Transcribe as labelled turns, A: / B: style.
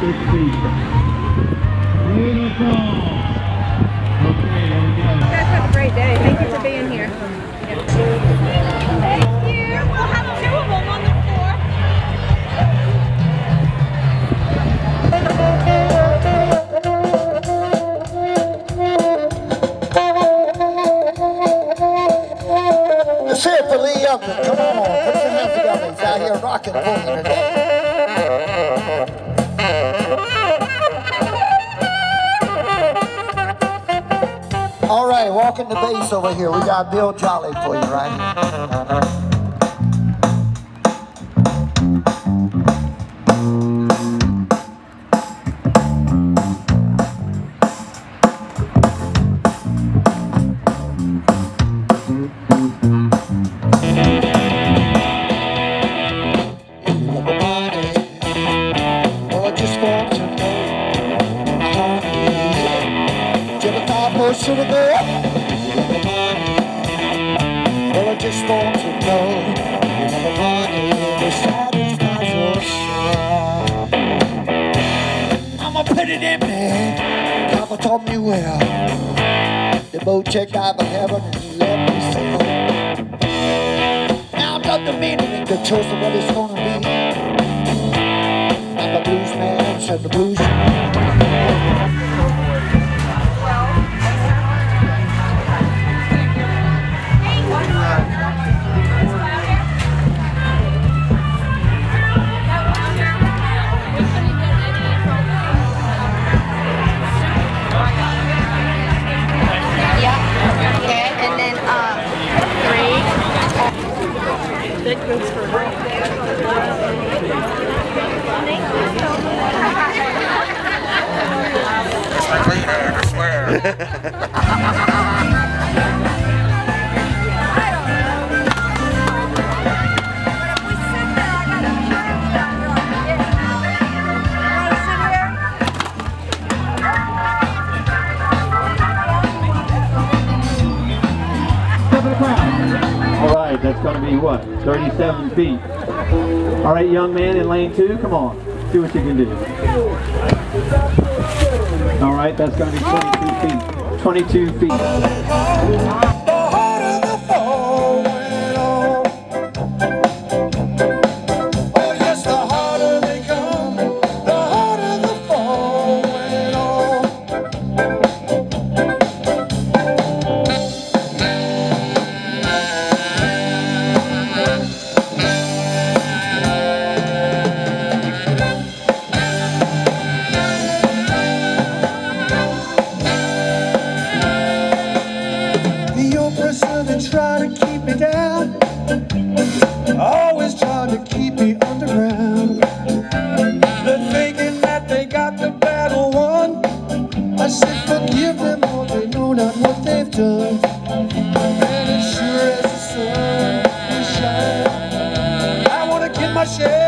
A: You guys a great day. Thank you for being here.
B: Thank you. We'll have of them on the floor.
C: Come on, put your hands together. He's out here rocking for you today. Walking the base over here. We got Bill Jolly for you right here. To top to the girl? Well, I just want to know how the money that satisfies your soul. I'ma put it in me. Papa taught me well. The boat checked out of heaven and he let me sail. Now I'm done the meaning, the choice of what it's gonna be. I'm a blues man, said the blues.
D: Step That's going to be what? 37 feet. All right, young man in lane two, come on. See what you can do. All right, that's going to be 22 feet. 22 feet.
C: That try to keep me down. Always trying to keep me underground. They're thinking that they got the battle won I said forgive them for they know not what they've done. And as sure as the sun shine. I wanna get my share